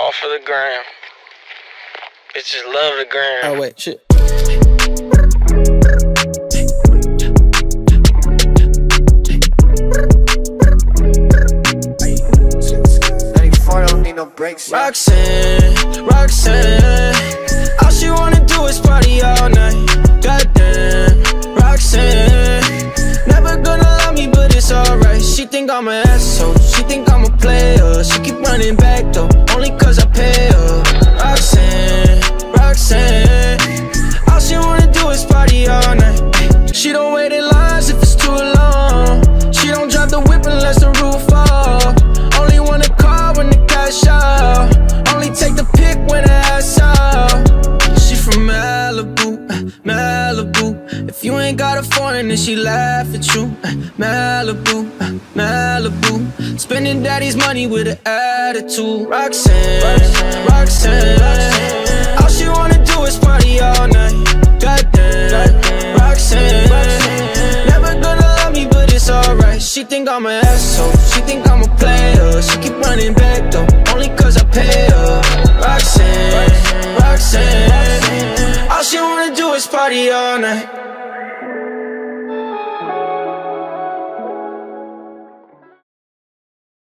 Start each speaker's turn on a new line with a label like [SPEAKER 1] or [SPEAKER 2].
[SPEAKER 1] All for the gram. Bitches love the gram.
[SPEAKER 2] Oh wait, shit.
[SPEAKER 3] don't no breaks.
[SPEAKER 2] Roxanne, Roxanne, all she wanna do is party all night. Goddamn, Roxanne, never gonna love me, but it's alright. She think I'm an asshole, she think I'm a player. She keep running back though, party all night. She don't wait in lines if it's too long. She don't drive the whip unless the roof fall. Only wanna call when the cash out. Only take the pic when the ass out. She from Malibu, uh, Malibu. If you ain't got a foreign, then she laugh at you. Uh, Malibu, uh, Malibu. Spending daddy's money with an attitude. Roxanne, Roxanne, Roxanne. Think I'm an asshole. She think I'm a player. She keep running back though, only cause I pay her. Roxanne, Roxanne. All she wanna do is party all night.